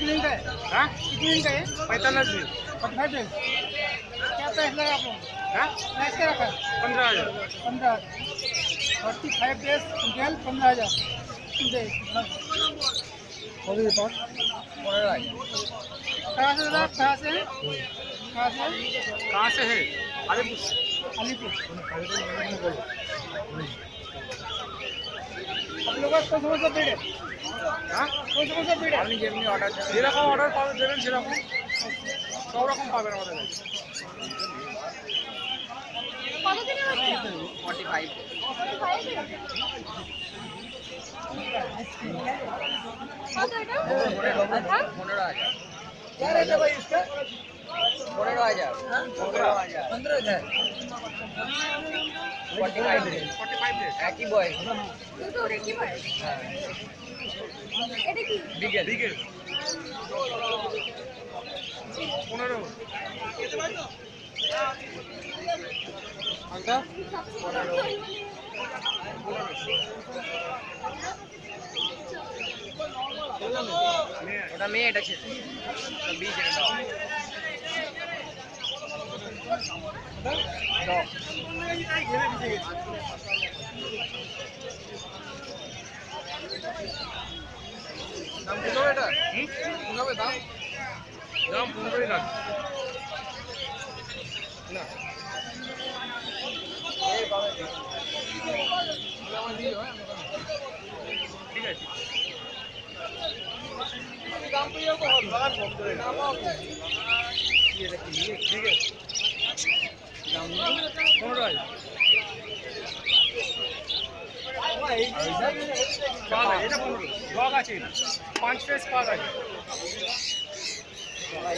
हाँ? कितने का है पैंतालीस दिन फाइव डेज़ क्या प्राइस लगा आप लोग हाँ? प्राइस क्या रखा? है पंद्रह हज़ार. पंद्रह फोर्टी फाइव डेज़ गेल पंद्रह हज़ार कहाँ से दादा कहाँ से? कहाँ से? कहाँ से है? अलीपुर. अलीपुर. आप लोग का कौन सा कौन सा ब्रीड है है? আপনি যেমনি অর্ডার যেরকম অর্ডার পাবেন দেবেন সেরকম সব রকম পাবেন আমাদের কাছে। ফর্টি ফাইভ পনেরো হাজার। क्या रेट है भाई इसका পনেরো হাজার পনেরো হাজার पंद्रह हजार forty five days forty five days একই বয়স দুটো কি পায় এটা কি বিকেল বিকেল পনেরো ওটা মেয়ে এটা ছেলে ওটা বিশ দাম ফোন করে রাখ না ঠিক আছে দাম তো ইয়ে কর বাগান ফোন করে না ঠিক আছে? ঠিক আছে দাম পনেরো হাজার পাক আছে এটা পনেরো ডগ আছে এটা পাঁচ ফেস পাক আছে এটা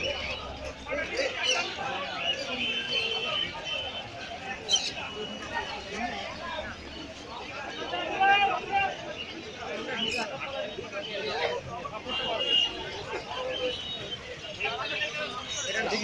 দেখি